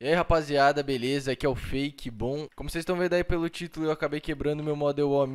E aí rapaziada, beleza? Aqui é o Fake Bom. Como vocês estão vendo aí pelo título, eu acabei quebrando meu Model O.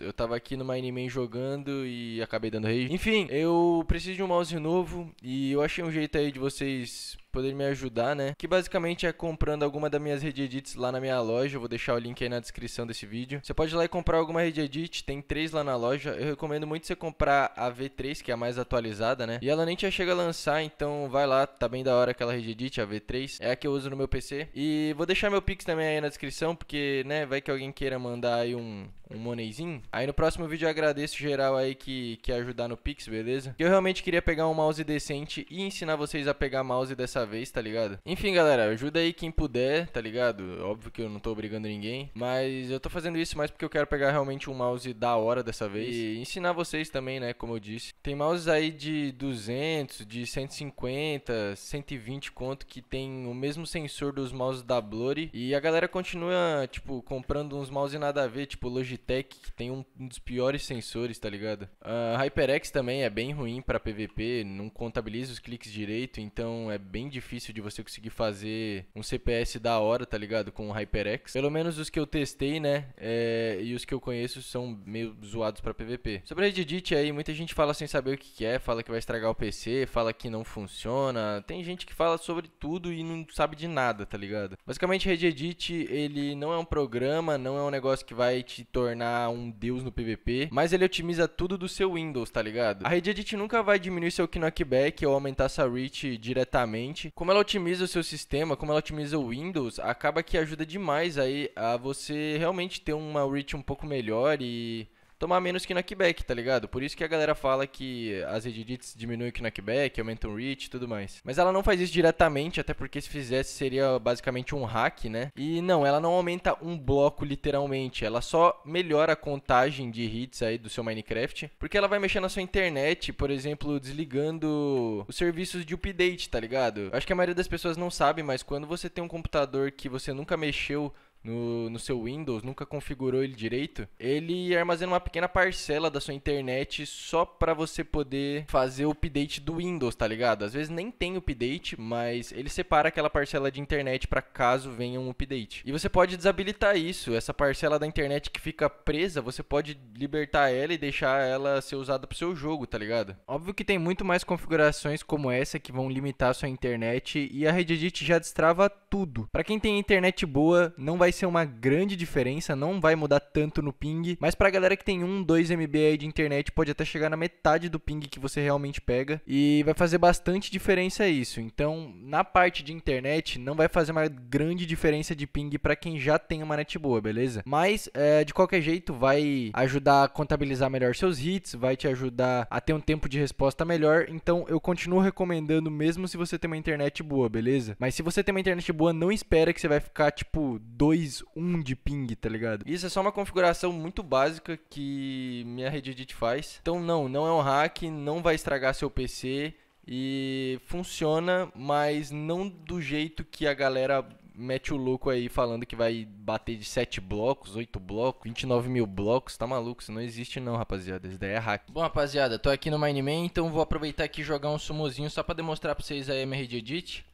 Eu tava aqui no Mineman jogando e acabei dando rage. Enfim, eu preciso de um mouse novo e eu achei um jeito aí de vocês poder me ajudar, né? Que basicamente é comprando alguma das minhas rede edits lá na minha loja. Eu vou deixar o link aí na descrição desse vídeo. Você pode ir lá e comprar alguma rede edit, tem três lá na loja. Eu recomendo muito você comprar a V3, que é a mais atualizada, né? E ela nem tinha chega a lançar, então vai lá, tá bem da hora aquela rede edit, a V3. É a que eu uso no meu PC. E vou deixar meu Pix também aí na descrição, porque, né, vai que alguém queira mandar aí um, um moneyzinho. Aí no próximo vídeo eu agradeço geral aí que quer ajudar no Pix, beleza? Eu realmente queria pegar um mouse decente e ensinar vocês a pegar mouse dessa vez, tá ligado? Enfim, galera, ajuda aí quem puder, tá ligado? Óbvio que eu não tô obrigando ninguém, mas eu tô fazendo isso mais porque eu quero pegar realmente um mouse da hora dessa vez e ensinar vocês também, né, como eu disse. Tem mouses aí de 200, de 150, 120 conto que tem o mesmo sensor dos mouses da Blory e a galera continua, tipo, comprando uns mouse nada a ver, tipo Logitech que tem um, dos piores sensores, tá ligado? A HyperX também é bem ruim para PVP, não contabiliza os cliques direito, então é bem difícil de você conseguir fazer um CPS da hora, tá ligado? Com o HyperX. Pelo menos os que eu testei, né? É, e os que eu conheço são meio zoados para PVP. Sobre a Edit aí, muita gente fala sem saber o que é, fala que vai estragar o PC, fala que não funciona. Tem gente que fala sobre tudo e não sabe de nada, tá ligado? Basicamente, Edit ele não é um programa, não é um negócio que vai te tornar um deus no PVP, mas ele otimiza tudo do seu Windows, tá ligado? A Reddit nunca vai diminuir seu knockback ou aumentar sua reach diretamente. Como ela otimiza o seu sistema, como ela otimiza o Windows, acaba que ajuda demais aí a você realmente ter uma reach um pouco melhor e tomar menos knockback, tá ligado? Por isso que a galera fala que as edits diminuem o knockback, aumentam o reach e tudo mais. Mas ela não faz isso diretamente, até porque se fizesse seria basicamente um hack, né? E não, ela não aumenta um bloco literalmente, ela só melhora a contagem de hits aí do seu Minecraft, porque ela vai mexer na sua internet, por exemplo, desligando os serviços de update, tá ligado? Acho que a maioria das pessoas não sabe, mas quando você tem um computador que você nunca mexeu no, no seu Windows, nunca configurou ele direito, ele armazena uma pequena parcela da sua internet só para você poder fazer o update do Windows, tá ligado? Às vezes nem tem update, mas ele separa aquela parcela de internet para caso venha um update. E você pode desabilitar isso, essa parcela da internet que fica presa, você pode libertar ela e deixar ela ser usada pro seu jogo, tá ligado? Óbvio que tem muito mais configurações como essa que vão limitar a sua internet e a Reddit já destrava tudo. Para quem tem internet boa, não vai vai ser uma grande diferença, não vai mudar tanto no ping, mas pra galera que tem 1, 2 MB aí de internet, pode até chegar na metade do ping que você realmente pega e vai fazer bastante diferença isso. Então, na parte de internet, não vai fazer uma grande diferença de ping para quem já tem uma net boa, beleza? Mas, é, de qualquer jeito, vai ajudar a contabilizar melhor seus hits, vai te ajudar a ter um tempo de resposta melhor. Então, eu continuo recomendando mesmo se você tem uma internet boa, beleza? Mas se você tem uma internet boa, não espera que você vai ficar tipo 2 2.1 de ping, tá ligado? Isso é só uma configuração muito básica que minha rede Edit faz. Então não, não é um hack, não vai estragar seu PC e funciona, mas não do jeito que a galera mete o louco aí falando que vai bater de 7 blocos, 8 blocos, 29 mil blocos, tá maluco? Isso não existe não, rapaziada. Isso daí é hack. Bom, rapaziada, tô aqui no Mineman, então vou aproveitar aqui e jogar um sumozinho só pra demonstrar pra vocês a rede Edit.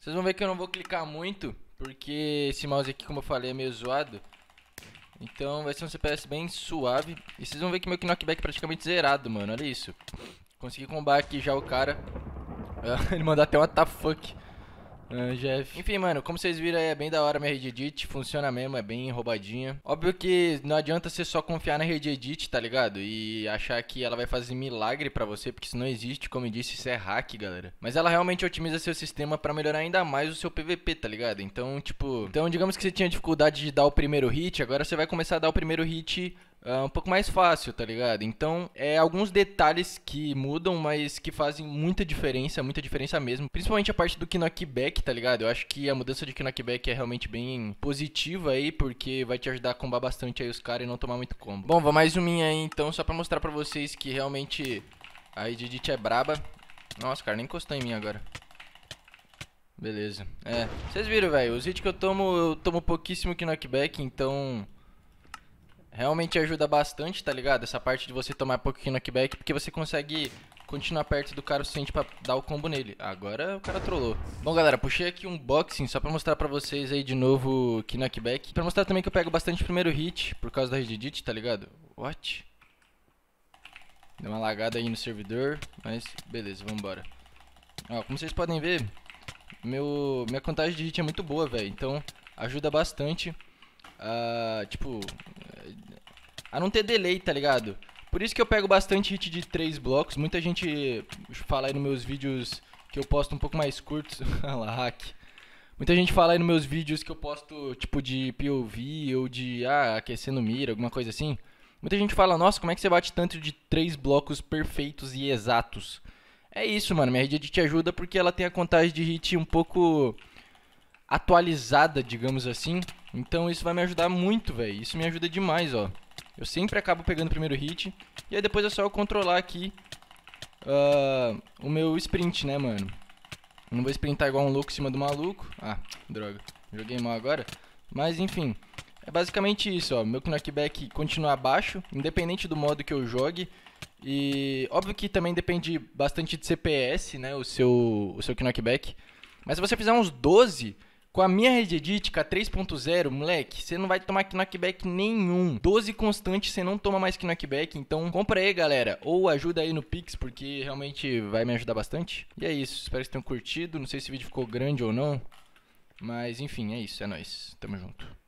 Vocês vão ver que eu não vou clicar muito, porque esse mouse aqui, como eu falei, é meio zoado. Então vai ser um CPS bem suave. E vocês vão ver que meu knockback é praticamente zerado, mano. Olha isso. Consegui combar aqui já o cara. Ele mandou até um fuck. Ah, Jeff. Enfim, mano, como vocês viram aí, é bem da hora minha rede edit, funciona mesmo, é bem roubadinha. Óbvio que não adianta você só confiar na rede edit, tá ligado? E achar que ela vai fazer milagre pra você, porque isso não existe, como eu disse, isso é hack, galera. Mas ela realmente otimiza seu sistema pra melhorar ainda mais o seu PVP, tá ligado? Então, tipo... Então, digamos que você tinha dificuldade de dar o primeiro hit, agora você vai começar a dar o primeiro hit uh, um pouco mais fácil, tá ligado? Então, é alguns detalhes que mudam, mas que fazem muita diferença, muita diferença mesmo. Principalmente a parte do knockback, tá ligado? Eu acho que a mudança de knockback é realmente bem positiva aí, porque vai te ajudar a combar bastante aí os caras e não tomar muito combo. Bom, vou mais um minha aí então, só pra mostrar pra vocês que realmente a Edit é braba. Nossa, cara, nem encostou em mim agora. Beleza. É, vocês viram, velho, os hits que eu tomo, eu tomo pouquíssimo knockback, então realmente ajuda bastante, tá ligado? Essa parte de você tomar pouquinho knockback, porque você consegue continuar perto do cara o suficiente pra dar o combo nele. Agora o cara trollou. Bom, galera, puxei aqui um boxing só pra mostrar pra vocês aí de novo que knockback. Pra mostrar também que eu pego bastante primeiro hit por causa da Reddit, tá ligado? What? Deu uma lagada aí no servidor, mas beleza, vambora. Ó, como vocês podem ver, meu, minha contagem de hit é muito boa, velho. Então, ajuda bastante a, tipo, a não ter delay, tá ligado? Por isso que eu pego bastante hit de 3 blocos. Muita gente fala aí nos meus vídeos que eu posto um pouco mais curtos. lá, hack. Muita gente fala aí nos meus vídeos que eu posto tipo de POV ou de ah, aquecendo mira, alguma coisa assim. Muita gente fala, nossa, como é que você bate tanto de 3 blocos perfeitos e exatos? É isso, mano. Minha rede te ajuda porque ela tem a contagem de hit um pouco atualizada, digamos assim. Então isso vai me ajudar muito, velho. Isso me ajuda demais, ó. Eu sempre acabo pegando o primeiro hit. E aí depois é só eu controlar aqui uh, o meu sprint, né, mano? Não vou sprintar igual um louco em cima do maluco. Ah, droga. Joguei mal agora. Mas, enfim. É basicamente isso, ó. Meu knockback continua abaixo, independente do modo que eu jogue. E óbvio que também depende bastante de CPS, né, o seu, o seu knockback. Mas se você fizer uns 12, com a minha rede edit, com a 3.0, moleque, você não vai tomar knockback nenhum. 12 constante, você não toma mais knockback. Então, compra aí, galera. Ou ajuda aí no Pix, porque realmente vai me ajudar bastante. E é isso. Espero que tenham curtido. Não sei se o vídeo ficou grande ou não. Mas, enfim, é isso. É nóis. Tamo junto.